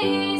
erases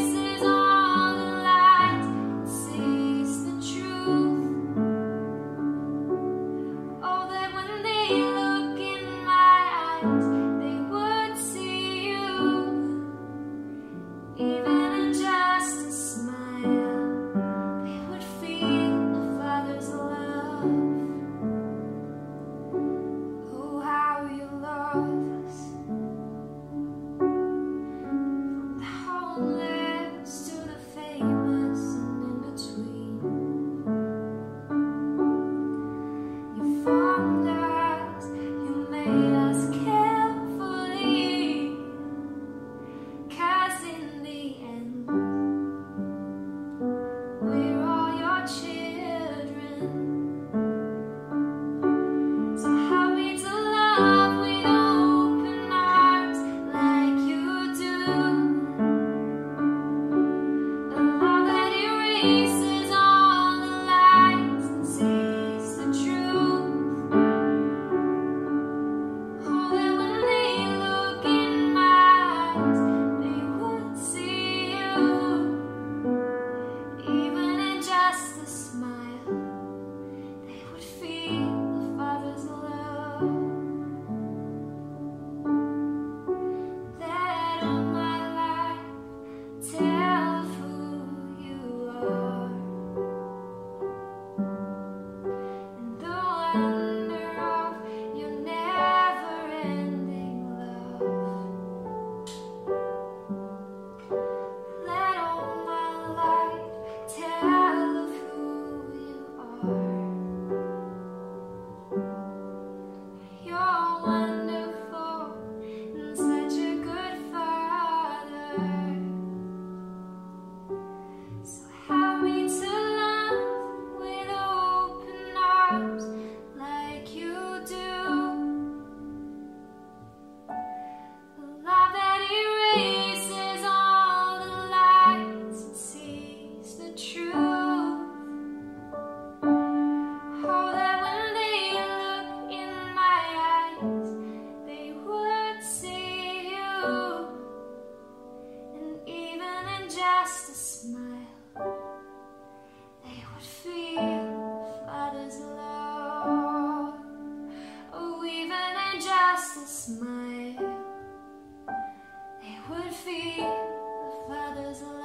feel the Father's love.